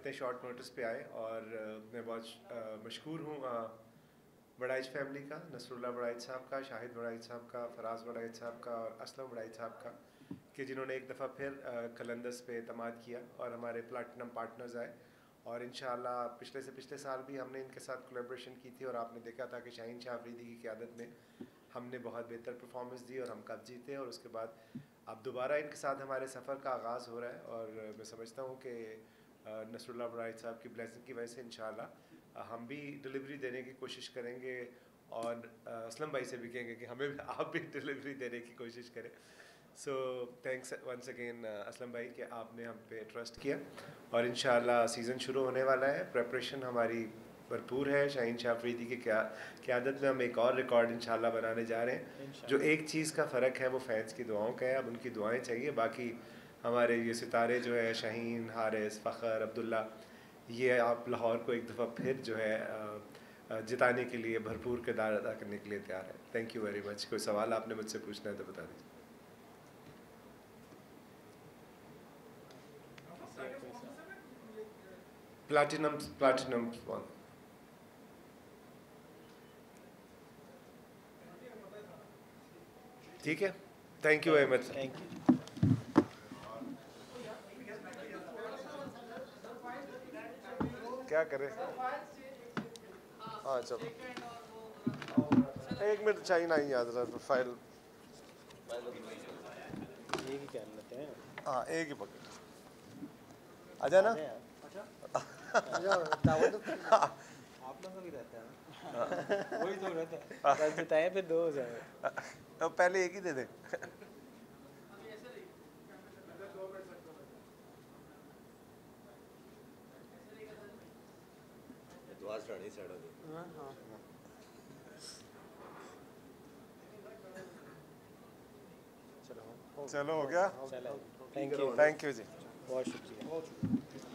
इतने short notice पे आए और मैं बहुत मशहूर हूँ बड़ाइज फैमिली का, नसरुल्ला बड़ाइज साहब का, शाहिद बड़ाइज साहब का, फराज बड़ाइज साहब का और असलम बड़ाइज साहब का, कि जिन्होंने एक दफ़ा फिर कलंदस पे अतमाद किया और हमारे प्लाटिनम पार्टनर्स आए और इन पिछले से पिछले साल भी हमने इनके साथ कोलेब्रेशन की थी और आपने देखा था कि शाहीन शाह अफरीदी की क्यादत में हमने बहुत बेहतर परफॉर्मेंस दी और हम कब जीते और उसके बाद अब दोबारा इनके साथ हमारे सफ़र का आगाज़ हो रहा है और मैं समझता हूँ कि नसरुल्ला बराइद साहब की ब्लेसिंग की वजह से इन हम भी डिलीवरी देने की कोशिश करेंगे और असलम भाई से भी कहेंगे कि हमें भी आप भी डिलीवरी देने की कोशिश करें। So thanks once again Aslam भाई कि आपने हम पे ट्रस्ट किया और इन सीज़न शुरू होने वाला है। प्रेपरेशन हमारी भरपूर है। शाहीन शाह फरीदी की क्या क्यादत में हम एक और रिकॉर्ड इंशाल्लाह बनाने जा रहे हैं। जो एक चीज़ का फ़र्क है वो फैंस की दुआओं का है। अब उनकी दुआएँ चाहिए। बाकी हमारे ये सितारे जो है, शाहीन, हारिस, फ़खर, अब्दुल्ला, ये आप लाहौर को एक दफ़ा फिर जो है जिताने के लिए, भरपूर किरदार अदा करने के लिए तैयार है। थैंक यू वेरी मच कोई सवाल आपने मुझसे पूछना है तो बता दीजिए। Platinum one. ठीक है? Thank you very much thank you क्या करें? हाँ चलो। एक मिनट चाहिए ना याद रहा फ़ाइल। एक ही क्या लेते हैं हाँ एक ही पकड़। आ जाना आप लोग भी रहते हैं वही तो रहता है। बस बताए फिर दो हो जाए तो पहले एक ही दे दे। चलो हो गया? चलो थैंक यू थैंक यू जी। बहुत शुक्रिया।